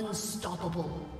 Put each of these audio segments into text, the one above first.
Unstoppable.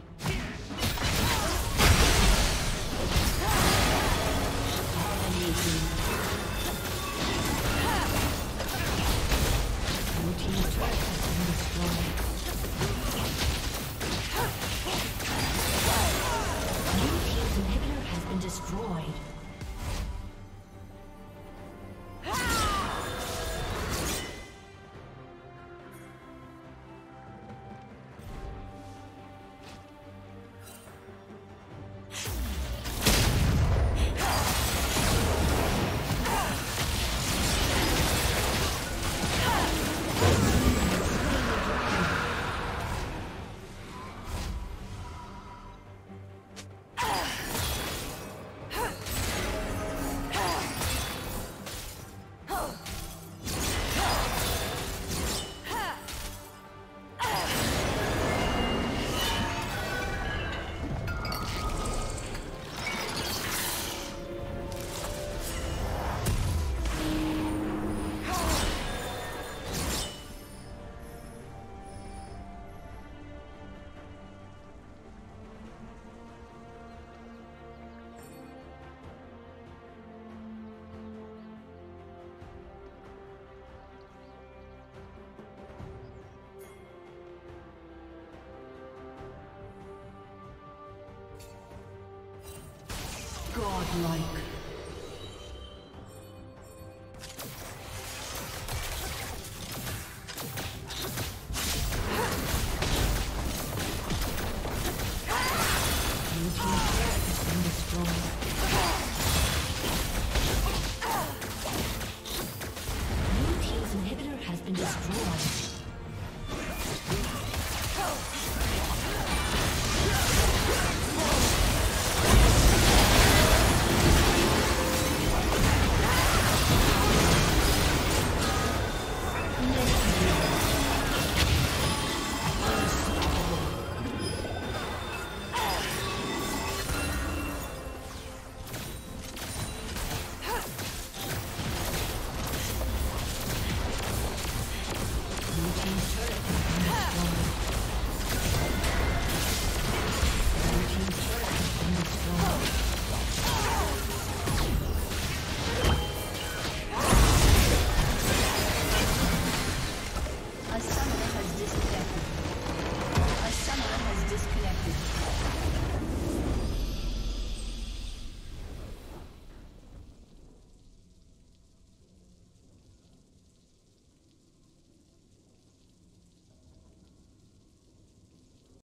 has disconnected.